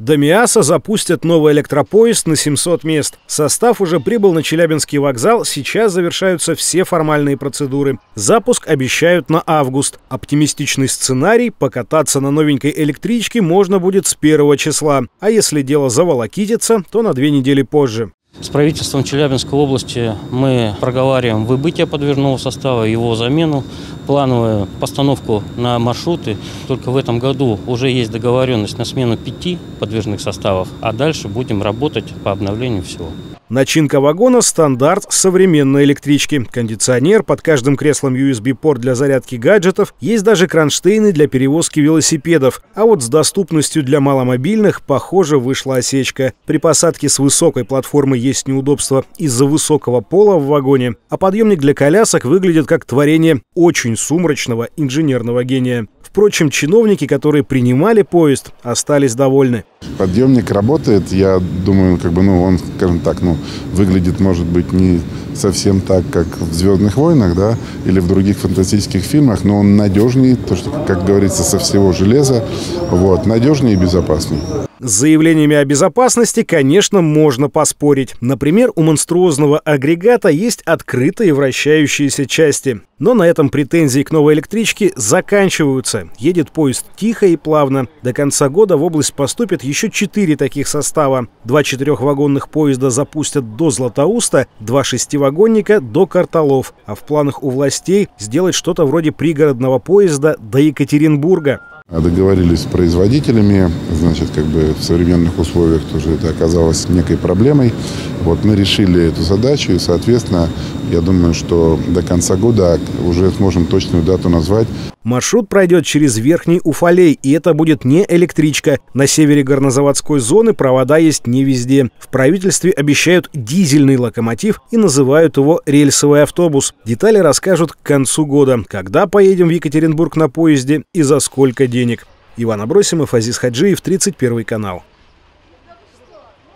До МИАСа запустят новый электропоезд на 700 мест. Состав уже прибыл на Челябинский вокзал, сейчас завершаются все формальные процедуры. Запуск обещают на август. Оптимистичный сценарий – покататься на новенькой электричке можно будет с первого числа. А если дело заволокитится, то на две недели позже. С правительством Челябинской области мы проговариваем выбытие подвижного состава, его замену, плановую постановку на маршруты. Только в этом году уже есть договоренность на смену пяти подвижных составов, а дальше будем работать по обновлению всего. Начинка вагона – стандарт современной электрички. Кондиционер, под каждым креслом USB-порт для зарядки гаджетов, есть даже кронштейны для перевозки велосипедов. А вот с доступностью для маломобильных, похоже, вышла осечка. При посадке с высокой платформы есть неудобства из-за высокого пола в вагоне, а подъемник для колясок выглядит как творение очень сумрачного инженерного гения. Впрочем, чиновники, которые принимали поезд, остались довольны. Подъемник работает, я думаю, как бы, ну, он, скажем так, ну, выглядит, может быть, не совсем так, как в «Звездных войнах», да, или в других фантастических фильмах, но он надежнее, то, что, как говорится, со всего железа, вот, надежнее и безопаснее. С заявлениями о безопасности, конечно, можно поспорить. Например, у монструозного агрегата есть открытые вращающиеся части. Но на этом претензии к новой электричке заканчиваются. Едет поезд тихо и плавно. До конца года в область поступят еще четыре таких состава. Два четырехвагонных поезда запустят до Златоуста, два шестивагонника до Карталов. А в планах у властей сделать что-то вроде пригородного поезда до Екатеринбурга. Договорились с производителями, значит, как бы в современных условиях тоже это оказалось некой проблемой. Вот мы решили эту задачу и, соответственно, я думаю, что до конца года уже сможем точную дату назвать. Маршрут пройдет через Верхний Уфалей, и это будет не электричка. На севере горнозаводской зоны провода есть не везде. В правительстве обещают дизельный локомотив и называют его рельсовый автобус. Детали расскажут к концу года, когда поедем в Екатеринбург на поезде и за сколько денег. Иван Абросимов, Азиз Хаджиев, 31 канал.